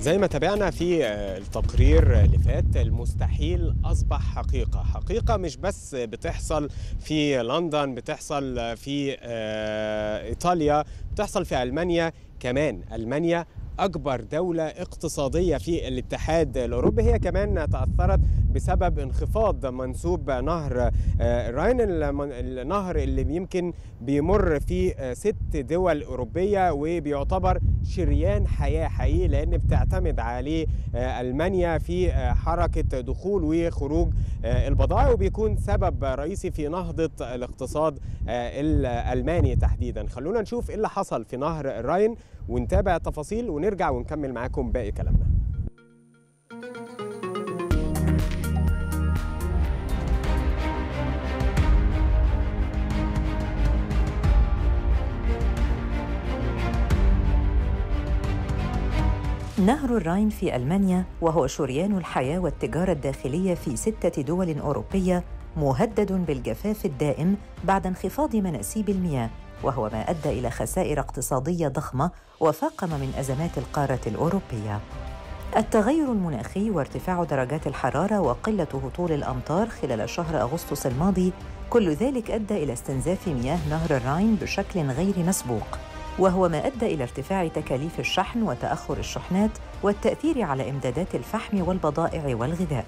زي ما تابعنا في التقرير اللي فات المستحيل أصبح حقيقة. حقيقة مش بس بتحصل في لندن بتحصل في إيطاليا بتحصل في ألمانيا كمان. ألمانيا أكبر دولة اقتصادية في الاتحاد الأوروبي. هي كمان تأثرت بسبب انخفاض منسوب نهر الراين النهر اللي يمكن بيمر في ست دول أوروبية وبيعتبر شريان حياة حقيقي لأن بتعتمد عليه ألمانيا في حركة دخول وخروج البضائع وبيكون سبب رئيسي في نهضة الاقتصاد الألماني تحديدا. خلونا نشوف إيه اللي حصل في نهر الراين ونتابع التفاصيل ونرجع ونكمل معاكم باقي كلامنا. نهر الراين في ألمانيا وهو شريان الحياة والتجارة الداخلية في ستة دول أوروبية مهدد بالجفاف الدائم بعد انخفاض مناسيب المياه. وهو ما أدى إلى خسائر اقتصادية ضخمة وفاقم من أزمات القارة الأوروبية. التغير المناخي وارتفاع درجات الحرارة وقلة هطول الأمطار خلال شهر أغسطس الماضي كل ذلك أدى إلى استنزاف مياه نهر الراين بشكل غير مسبوق. وهو ما أدى إلى ارتفاع تكاليف الشحن وتأخر الشحنات والتأثير على إمدادات الفحم والبضائع والغذاء.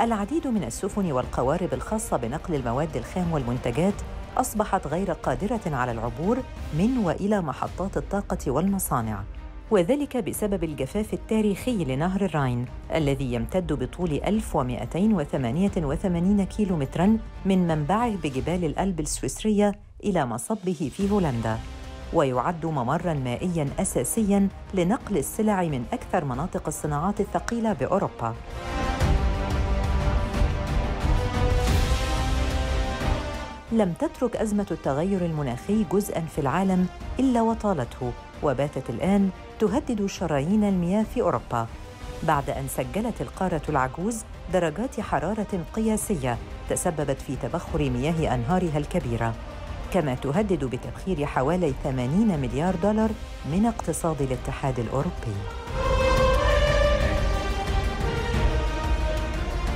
العديد من السفن والقوارب الخاصة بنقل المواد الخام والمنتجات أصبحت غير قادرة على العبور من وإلى محطات الطاقة والمصانع. وذلك بسبب الجفاف التاريخي لنهر الراين الذي يمتد بطول 1288 كيلومتراً من منبعه بجبال الألب السويسرية إلى مصبه في هولندا. ويعد ممراً مائياً أساسياً لنقل السلع من أكثر مناطق الصناعات الثقيلة بأوروبا. لم تترك أزمة التغير المناخي جزءاً في العالم إلا وطالته وباتت الآن تهدد شرايين المياه في أوروبا. بعد أن سجلت القارة العجوز درجات حرارة قياسية تسببت في تبخر مياه أنهارها الكبيرة. كما تهدد بتبخير حوالي 80 مليار دولار من اقتصاد الاتحاد الأوروبي.